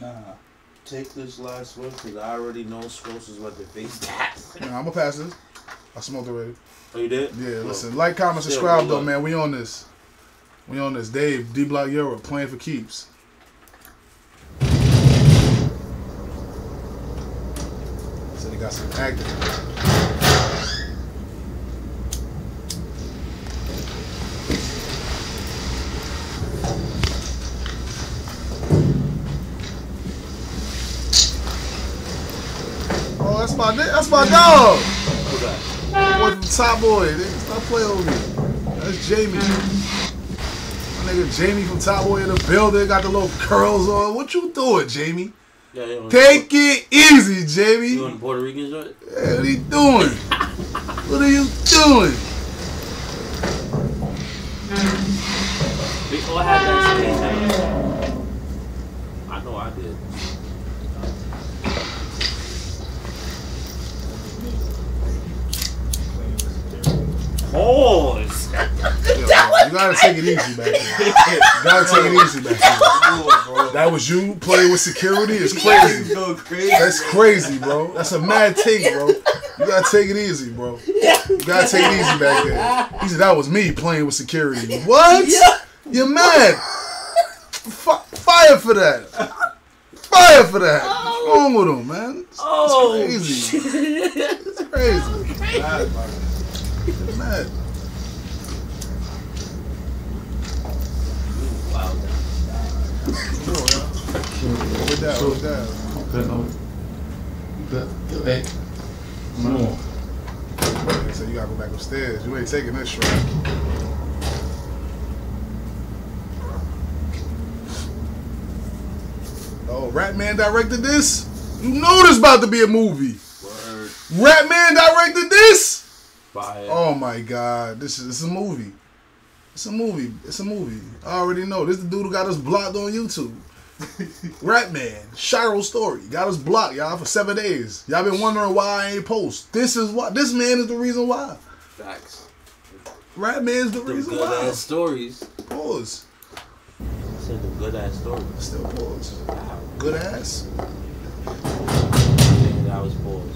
Nah. Take this last one because I already know Scrolls is about to face that. Nah, I'm gonna pass this. I smoked already. Oh, you did? Yeah, Look. listen, like, comment, subscribe though, man. We on this. We on this. Dave, D Block Europe, playing for keeps. So they got some acting. My that's my dog. Who that? Boy from Top Boy. Nigga, Stop playing with me. That's Jamie. My nigga Jamie from Top Boy in the building. Got the little curls on. What you doing, Jamie? Yeah, yeah. Take it easy, Jamie. on the Puerto Rican joint? What are you doing? What are you doing? We all had that. I know I did. Pause. Yo, you gotta take it easy back there. You gotta take it easy back there. That was you playing with security? It's crazy. go crazy. That's crazy, bro. That's a mad take, bro. You gotta take it easy, bro. You gotta take it easy back there. He said that was me playing with security. What? You're mad. F- fire for that. Fire for that. What's wrong with him, man? It's, Oh, it's crazy. It's crazy. Mad, man. You're. Wow. Hold it down. Hold it down. No. Good. Good. Hey. No. They said you gotta go back upstairs. You ain't taking this shot. Oh, Rapman directed this? You know this about to be a movie. Word. Rapman directed this? Fire. Oh my god, this is it's a movie. It's a movie. It's a movie. I already know. This the dude who got us blocked on YouTube. Rapman, Shiro story. Got us blocked, y'all, for seven days. Y'all been wondering why I ain't post. This is why this man is the reason why. Facts. Rapman's the The reason good why. ass stories. Pause. I said the good ass stories. Still pause. Wow. Good ass. That was pause.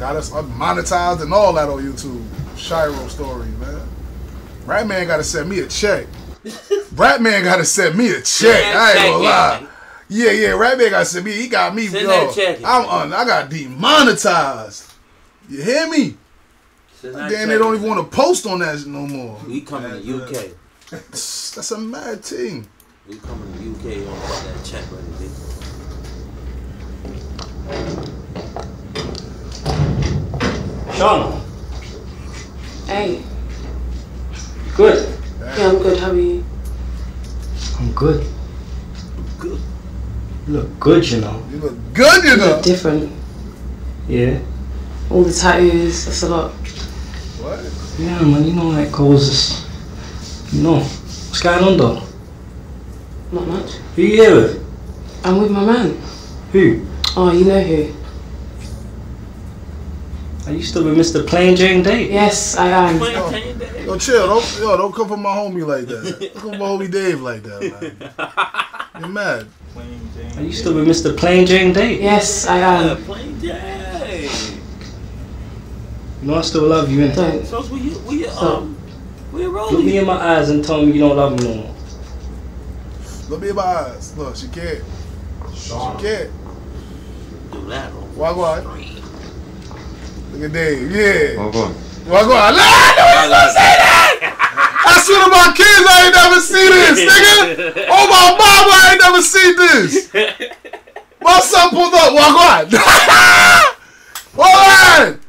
Got us unmonetized and all that on YouTube. Shiro story, man. Rapman gotta send me a check. Rapman gotta send me a check. Send I ain't gonna lie. Yeah, yeah, Rapman gotta send me. He got me, Send yo. check. I'm un, I got demonetized. You hear me? Then they don't even want to post on that no more. We coming to UK. That's a mad thing. We coming to UK on that check bitch. Sean, Hey, good. yeah, I'm good. How are you? I'm good. Good. You look good, you know. You look good, you You know. look different. Yeah. All the tattoos, that's a lot. What? Yeah, man, you know how it goes. You know. What's going on, though? Not much. Who you here with? I'm with my man. Who? Oh, you know who? Are you still with Mr. Plain Jane Day? Yes, I am. Plain Jane Day. Yo, chill. Don't, yo, don't come for my homie like that. Don't come for my homie Dave like that, man. You're mad. Plain Jane. Are you still with Mr. Plain Jane Day? Yes, I Yeah, am. Plain Jane. You know I still love you, innit? Don't. So we we So- um we Look me in my eyes and tell me you don't love me no more. Look me in my eyes. Look, she can't. She can't. Do that on Why go on? stream. Look at Dave. Yeah. Hold on. Why go on? I knew he was gonna say that. I swear to my kids, I ain't never seen this, nigga. Oh my mama, I ain't never seen this. My son pulled up. Walk on. Hold on.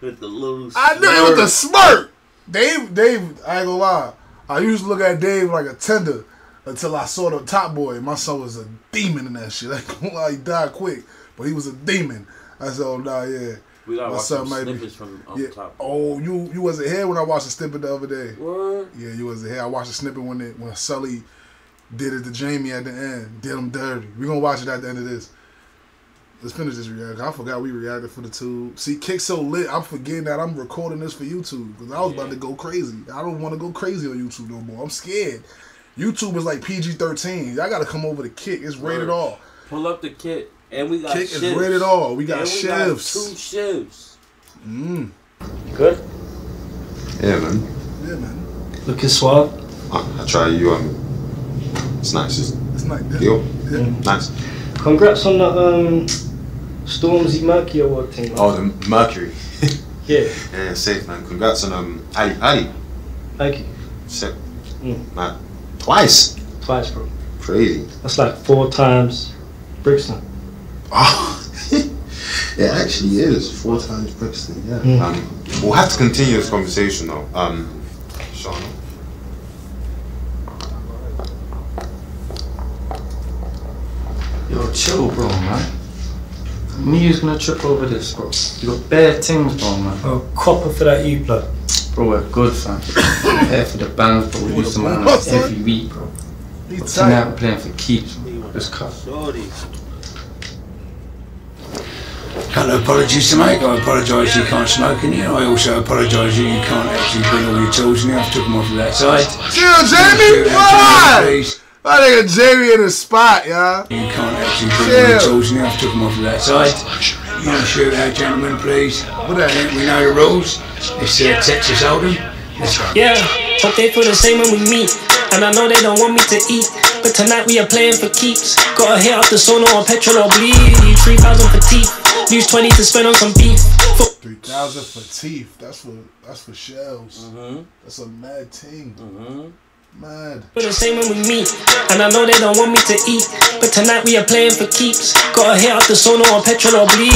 With the little I knew it with the smirk. smirk. Dave, Dave, I ain't gonna lie. I used to look at Dave like a tender until I saw the top boy. My son was a demon in that shit. I ain't gonna lie, he died quick, but he was a demon. I said, oh nah, yeah. We gotta My watch some might be- snippets from up Yeah. top. Oh, you you wasn't here when I watched the snippet the other day. Word. Yeah, you wasn't here. I watched the snippet when it when Sully did it to Jamie at the end. Did him dirty. We gonna watch it at the end of this. let's finish this reaction. I forgot we reacted for the tube. See, Kick so lit. I'm forgetting that I'm recording this for YouTube because I was about to go crazy. I don't want to go crazy on YouTube no more. I'm scared. YouTube is like PG-13. Y'all got to come over to Kick. It's rated. R. Pull up the kit, and we got Kick shifts. is rated R. We got And we got two shifts. shifts. Mm. Good. Yeah, man. Yeah, man. Looking suave. I, I try you. Um, it's nice. It's It's like that. deal. Yeah. Nice. Congrats on the um, Stormzy Mercury Award thing. man. Oh, the Mercury. Yeah, Yeah, safe man. Congrats on um Ali Ali. thank you. Sick. Mm. Man, twice. Twice, bro. Crazy. That's like four times Brixton. Oh, it actually is four times Brixton. Yeah. Mm. Um, we'll have to continue this conversation though. Um, Sean. Yo, chill, bro, man. Me is gonna trip over this, bro. You got bare things, bro, man. Oh, copper for that E plug. Bro, we're good, fam. Here for the bands, bro. We used to man like every week, bro. He But tonight tight. we're playing for keeps, bro. Let's cut. Shorty. Couple of apologies to make. I apologise you can't smoke in here. I also apologise you can't actually bring all your tools in here. I've took them off of that side. Chill, Shoot Jamie. that Why? gentleman, please. Jamie in the spot, y'all. You can't actually bring all your tools in here. I've took them off of that side. You know, shoot that gentleman, please. What that? I think we know the rules. It's uh, Texas Hold'em. Let's go. Yeah, hope they feel the same when we meet. And I know they don't want me to eat. But tonight we are playing for keeps. Gotta hit up the sono on petrol or bleed. 3,000 for teeth. Use 20 to spend on some beef. For Three thousand for teeth. That's for that's for shells. Mm-hmm. That's a mad thing. Mm-hmm. Mad. feel the same when we meet. And I know they don't want me to eat. But tonight we are playing for keeps. Gotta hit up the sono on petrol or bleed.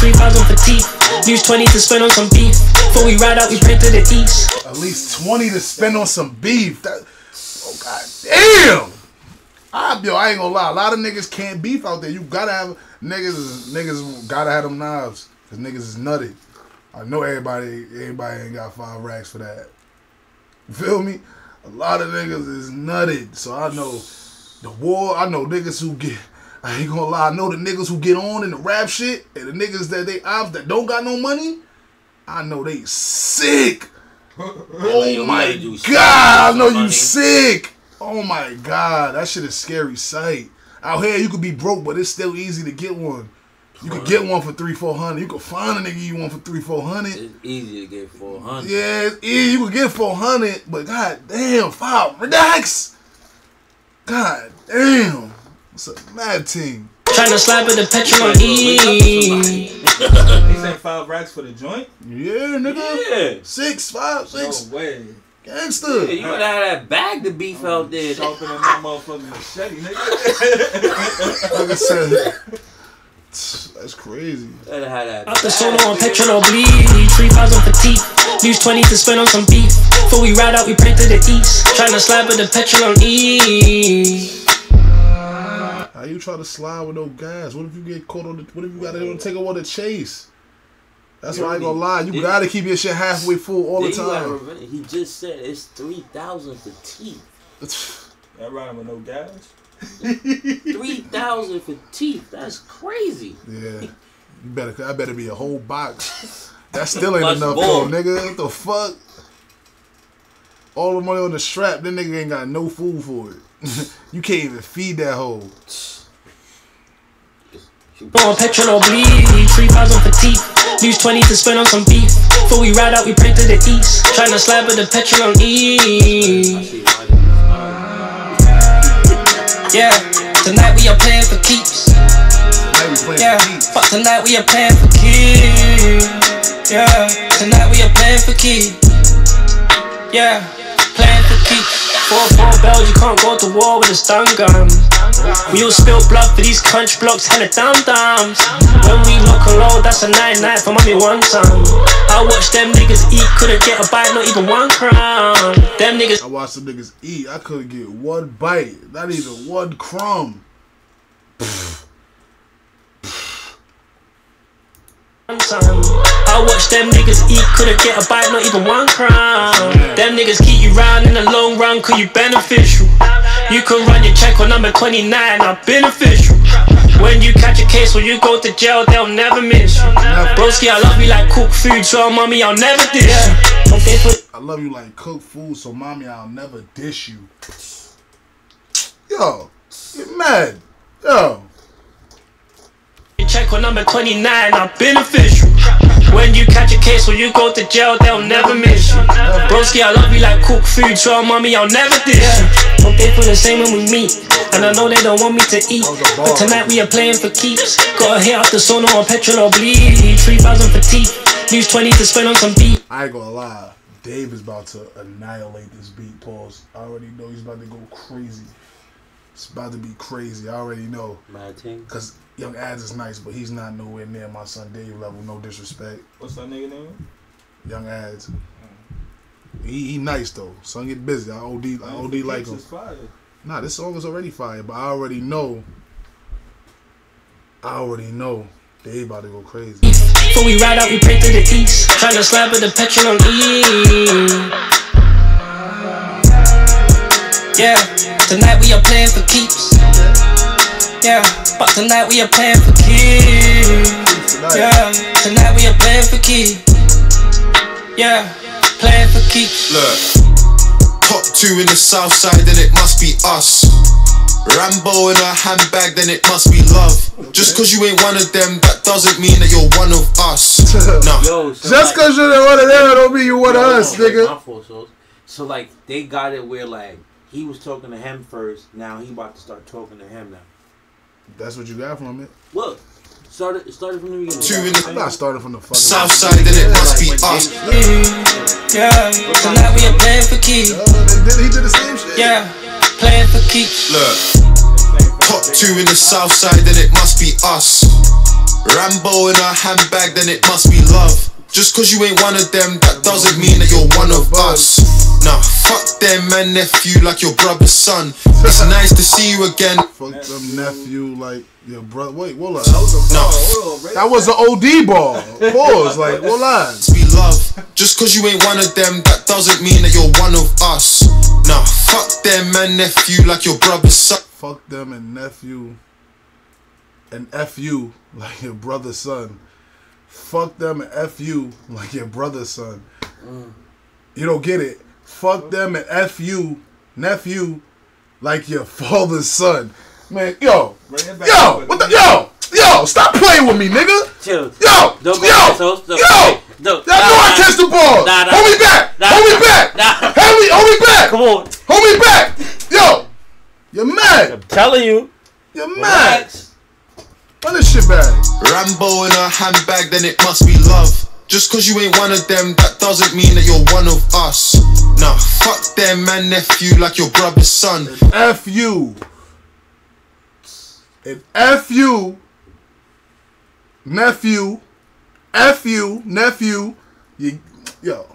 3,000 for teeth. Use 20 to spend on some beef. Before we ride out, we pray to the east. At least twenty to spend on some beef. That. Oh god damn. I yo, I ain't gonna lie. A lot of niggas can't beef out there. You gotta have niggas. Niggas gotta have them knives. Cause niggas is nutty. I know everybody. Everybody ain't got five racks for that. You feel me? A lot of niggas is nutted. So I know the war. I know niggas who get. I ain't gonna lie. I know the niggas who get on in the rap shit and the niggas that they ops that don't got no money. I know they sick. Oh my god! I know you sick. Oh my god, that shit is scary sight. Out here, you could be broke, but it's still easy to get one. You could get one for three, four hundred. You could find a nigga you want for three, four hundred. It's easy to get 400. Yeah, it's easy. You could get four hundred, but god damn, five relax. God damn, it's a mad team. Tryna slide with the petrol on E. He said five racks for the joint? Yeah, nigga. Yeah. Six, five, six. No way. Gangster. Yeah, you gotta have that bag to beef out oh, there. Sharper than my motherfucking machete, nigga. Like I said, that's crazy. Gotta have that Out the bag, sono on nigga. petrol or bleed. 3,000 for teeth. Use 20 to spend on some beef. Before we ride out, we pray to the east. Tryna slide with the petrol on E. How you try to slide with no gas? What if you get caught on the? What if you gotta take over the chase? That's why I ain't gonna lie. You Did- gotta keep your shit halfway full all the Then you gotta time. he just said it's 3,000 for teeth. Y'all riding with no gas? 3,000 for teeth. That's crazy. Yeah, you better. That better be a whole box. That still ain't enough, more. though, nigga. What the fuck? All the money on the strap, then nigga ain't got no food for it. you can't even feed that hole. On petrol or bleed. 3,000 for teeth. Use 20 to spend on some beef. Before we ride out, we pray to the east. Tryna slide with the petrol on E. Yeah, tonight we are playing for keeps. Yeah, but tonight we are playing for keeps. Yeah, tonight we are playing for keeps. Yeah, playing for keeps. Four four bells, you can't go to war with a stun gun. We all spill blood for these crunch blocks, hella down downs. When we look low, that's a night night for mommy one time. I watch them niggas eat, couldn't get a bite, not even one crumb. Them niggas I watched some niggas eat. I couldn't get one bite, not even one crumb. one time. I watch them niggas eat, couldn't get a bite, not even one crown. Them niggas keep you round in the long run, cause you beneficial. You can run your check on number 29, I'm beneficial. When you catch a case, when you go to jail, they'll never miss you. Broski, I love you like cooked food, so mommy, I'll never dish you. I love you like cooked food, so mommy, I'll never dish you. Yo, get mad. Yo, check on number 29, I'm beneficial. When you catch a case, when you go to jail, they'll never miss you. Broski, I love you like cooked food, so mommy, I'll never dish you. Hope they feel the same when we meet. And I know they don't want me to eat. But tonight we are playing for keeps. Gotta hit out the sauna on petrol or bleed. 3,000 for teeth. Use 20 to spend on some beat. I ain't gonna lie. Dave is about to annihilate this beat. Pause. I already know he's about to go crazy. It's about to be crazy. I already know. Mad thing. Cause Young Adz is nice, but he's not nowhere near my son Dave level. No disrespect. What's that nigga name? Young Adz. Mm. He, he nice though. Son get busy. I OD, I OD like him. It's fire. Nah, this song is already fire, but I already know. I already know they about to go crazy. Before we ride out, we pray to the east. Tryna slap with the petrol on E. Yeah, tonight we are playing for keeps. Yeah, but tonight we are playing for keeps. Yeah, tonight we are playing for keeps. Yeah, playing for keeps. Look, top two in the south side, then it must be us. Rambo in a handbag, then it must be love. Just cause you ain't one of them, that doesn't mean that you're one of us. Nah. Yo, so Just like, cause you're one of them, don't mean you're one of us, no, nigga. my fault, so, so like they got it where like he was talking to him first. Now he about to start talking to him now. That's what you got from it. Look, started started from the beginning. Two in the I'm not starting from the fucking south side, then it must be us. Yeah, tonight we are playing for keeps. He did, he did the same shit. Yeah, playing for keeps. Look, top two in the south side, then it must be us. Rambo in our handbag, then it must be love. Just cause you ain't one of them, that doesn't mean that you're one of us. Nah, fuck them man, nephew, like your brother's son. It's nice to see you again. Fuck them nephew like your brother. Wait, what up? Nah, That was an OD ball. Pause. Like, what line? must be love. Just cause you ain't one of them, that doesn't mean that you're one of us. Nah, fuck them man, nephew, like your brother's son. Fuck them and nephew and F you like your brother's son. Fuck them and F you like your brother's son. Mm. You don't get it. Fuck them and F you, nephew, like your father's son. Man, yo, back yo, what the, yo, yo, stop playing with me, nigga. Chill. Yo, Don't go yo, back, so- so- yo. Don't- Y'all know I catch the ball. nah, nah. hold me back. Nah, hold me back. nah. Hold me, hold me back. Come on, Hold me back. Yo, you're mad. telling you. You're mad. Relax. Run this shit back. Rambo in a handbag, then it must be love. Just cause you ain't one of them, that doesn't mean that you're one of us. Nah, fuck them man, nephew, like your brother's son. F you. And F you. Nephew. F you. Nephew. You, yo.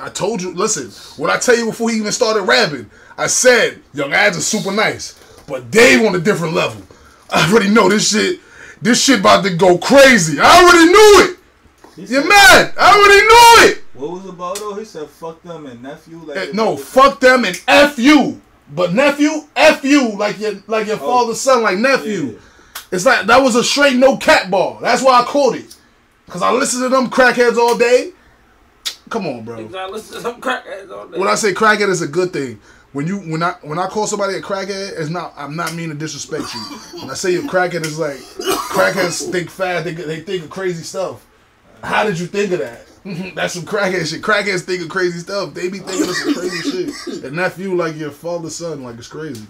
I told you, listen, what I tell you before he even started rapping, I said, young Adz are super nice. But Dave on a different level. I already know this shit. This shit about to go crazy. I already knew it. You're mad. I already knew it. What was about though? He said fuck them and nephew. Like Eh, no, fuck them and F you. But nephew, F you like your like your father's son, like nephew. Yeah. It's like that was a straight no cat ball. That's why I called it. Cause I listen to them crackheads all day. Come on, bro. I listen to some crackheads all day. When I say crackhead, it's a good thing. When you when I when I call somebody a crackhead, it's not. I'm not mean to disrespect you. When I say a crackhead, it's like crackheads think fast. They they think of crazy stuff. How did you think of that? That's some crackhead shit. Crackheads think of crazy stuff. They be thinking of some crazy shit. And nephew like your father's son, like it's crazy.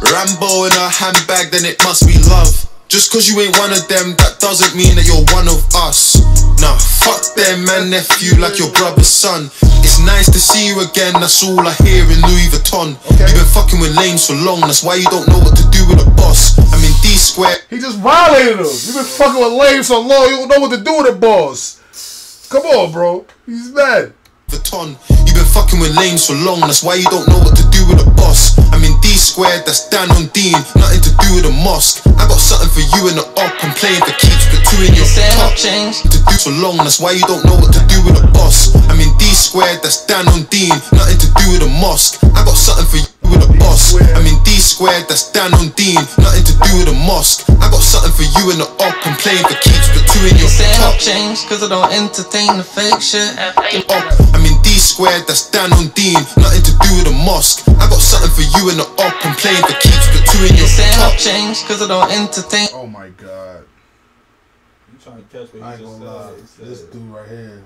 Rambo in a handbag, then it must be love. Just cause you ain't one of them, that doesn't mean that you're one of us. Nah, fuck them man, nephew, like your brother's son. It's nice to see you again, that's all I hear in Louis Vuitton. Okay. You've been fucking with lames for long, that's why you don't know what to do with a boss. I'm in D square. He just violated him. You've been fucking with lame so long, you don't know what to do with the boss. Come on, bro. He's mad. Vuitton. You've been fucking with lames for long, that's why you don't know what to do with a boss. I'm in D squared, that's Dan on Dean, nothing to do with a mosque. I got something for you in the up, I'm playing for keeps, but two in your Stand top. up, change. To do so long, that's why you don't know what to do with a boss. I'm in D squared, that's Dan on Dean, nothing to do with a mosque. I got something for you with a boss. I'm in D squared, that's Dan on Dean. Nothing to do with the mosque. I got something for you in the op. I'm playing for keeps, but two in your Saying top. I've changed cause I don't entertain the fake shit. Op. I'm in D squared, that's Dan on Dean. Nothing to do with the mosque. I got something for you in the op. I'm playing for keeps, but two in your Saying top. I've changed cause I don't entertain. Oh my god. You trying to catch what I ain't gonna lie. This dude right here.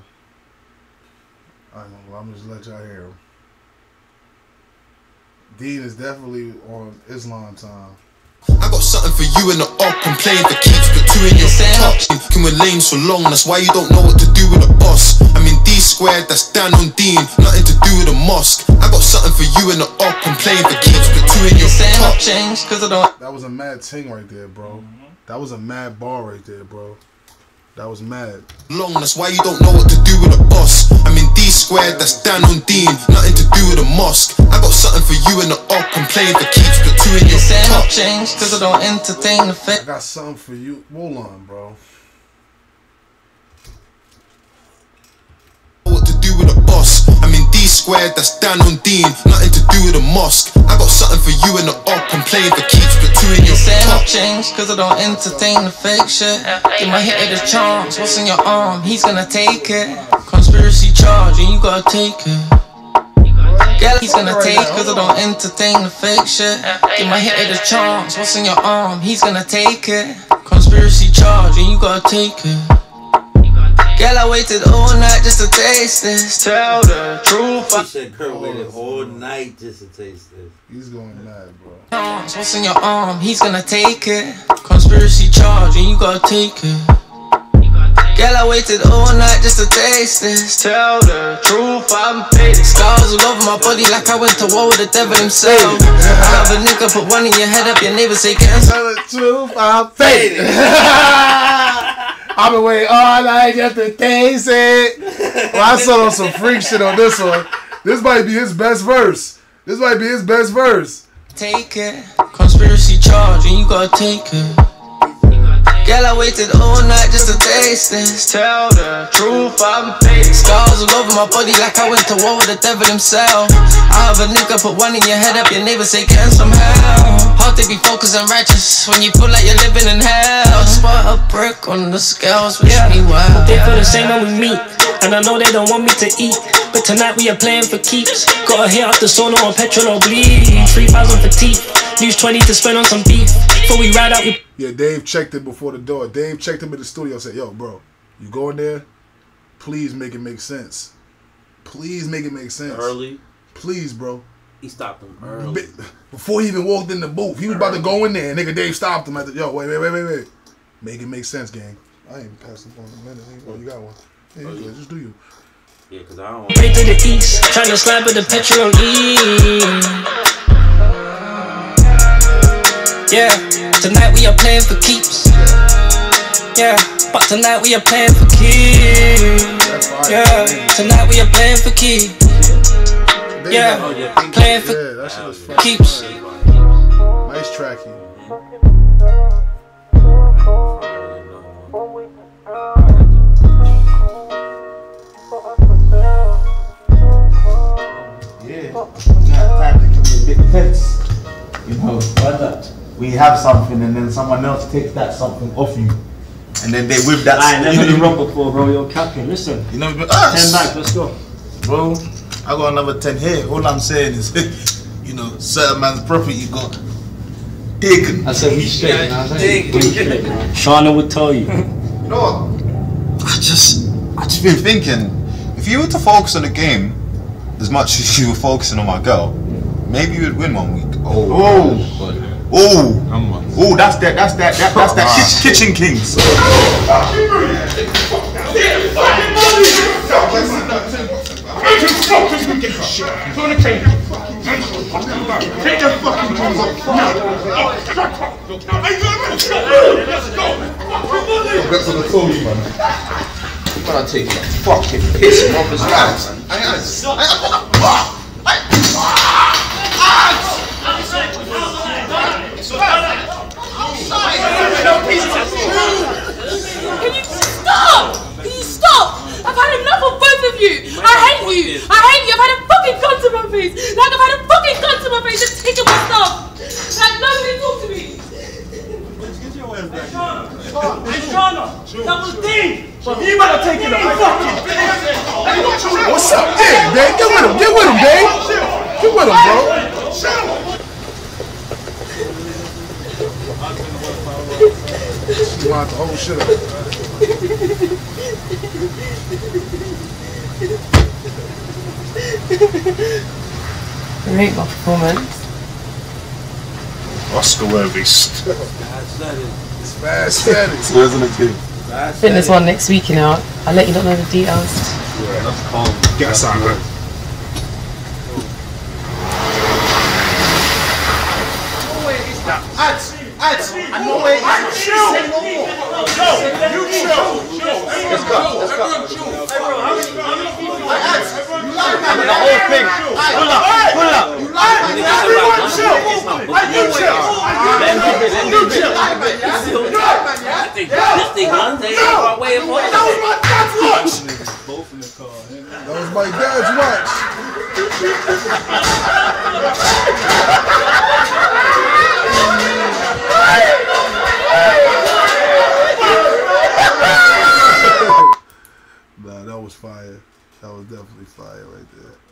I ain't gonna lie. I'm just let y'all hear him. Dean is definitely on Islam time. I got something for you in the op. I'm playing for keeps, but two in your top. Been with lanes for long, that's why you don't know what to do with a boss. I'm in D squared, that's Dan on Dean. Nothing to do with a mosque. I got something for you in the op. I'm playing for keeps, but two in your Saying top. I've cause I don't. That was a mad ting right there, bro. Mm-hmm. That was a mad bar right there, bro. That was mad. long, that's why you don't know what to do with a boss. I'm in D squared, that's Dan on Dean. Nothing to do with a mosque. I got something for you in the op. I'm playing for keeps, but two in your Saying I've top. changed cause I don't entertain the fake. I got something for you. Hold on, bro. What to do with a boss? I'm in D squared, that's Dan on Dean. Nothing to do with a mosque. I got something for you in the op. I'm playing for keeps, but two in your Saying I've top. changed cause I don't entertain the fake shit. Give my hit at a chance. What's in your arm? He's gonna take it. Conspiracy charge and you gotta take it. Yeah, he's gonna take cause I don't entertain the fake shit. Give my hit at a chance. What's in your arm? He's gonna take it. Conspiracy charge and you gotta take it. Girl, I waited all night just to taste this. Tell the truth. He said Kurt waited all night just to taste this. He's going mad, bro. what's in your arm? He's gonna take it. Conspiracy charge, and you gotta take it. Girl, I waited all night just to taste this. Tell the truth, I'm faded. Scars all over my body like I went to war with the devil himself. I have a nigga put one in your head up, your neighbors say, get Tell the truth, I'm faded. I've been waiting all night just to taste it. Well, I saw on some freak shit on this one. This might be his best verse. This might be his best verse. Take it. Conspiracy charge, and you gotta take it. Girl, I waited all night just to taste this. Tell the truth, I'm faded. Scars all over my body like I went to war with the devil himself. I have a nigga put one in your head up, your neighbors say getting some help. Hard to be focused and righteous when you feel like you're living in hell. Spot a brick on the scales, wish me well. They feel the same when we meet. And I know they don't want me to eat. But tonight we are playing for keeps. Gotta hit up the sauna on petrol or bleed. 3,000 for teeth. Use 20 to spend on some beef. Before we ride out, Yeah, Dave checked it before the door. Dave checked him in the studio. And said, "Yo, bro, you go in there. Please make it make sense. Please make it make sense. Early. Please, bro. He stopped him early. Before he even walked in the booth, he was about to go in there. Nigga Dave stopped him. At the, Yo, wait, wait, wait, wait, wait. Make it make sense, gang. I ain't passed the phone in a minute. Oh, you got one. Oh, yeah, you good. Just do you. Yeah, cause I don't. Pray to the east, tryna slap with the petrol on E. Yeah, tonight we are playing for keeps. Yeah, but tonight we are playing for keeps. Yeah, tonight we are playing for keeps. Yeah, playing for Yeah, that shit was fun. keeps. Nice track, you. Yeah, that time it can be a bit tense. You know, why that? We have something and then someone else takes that something off you. And then they whip that I ain't never been wrong before, bro. You're capping. Listen. You know, ah, Ten back, let's go. Bro, I got another 10 here. All I'm saying is, you know, certain man's property got taken. I said we straight. you know what I'm saying? We straight. Shauna would tell you. You know what? I just, I just been thinking, if you were to focus on the game as much as you were focusing on my girl, maybe you would win one week. Oh, oh, oh, that's that, that's that, that that's that kitch- kitchen kings. That's what I told you, man. You gotta take a fucking piss off his mouth, man. Can hate you. I hate you. I've had a fucking gun to my face. Like, I've had a fucking gun to my face and taken my stuff. Like, nobody talk to me. Let's get your ass back. That was Dave. You better take it. What's up, Dean? man? Get with him. Get with him, Dave. Get with him, bro. She locked the whole shit up. Rate my performance. Oscar worthy. Fast Said it. So isn't it too? Fitness one next week, you know. I'll let you not know the details. Yeah, that's calm. Get us out, man. Adz, I know it's Chill. More. You chill. Let's go, let's go. Adz, you like man. The whole thing. Pull up, pull up. You like. Everyone chill. You chill. Let me me be. You yeah? You like way of. That was my dad's watch. That was my dad's watch. Nah, that was fire. That was definitely fire right there.